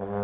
Mm-hmm.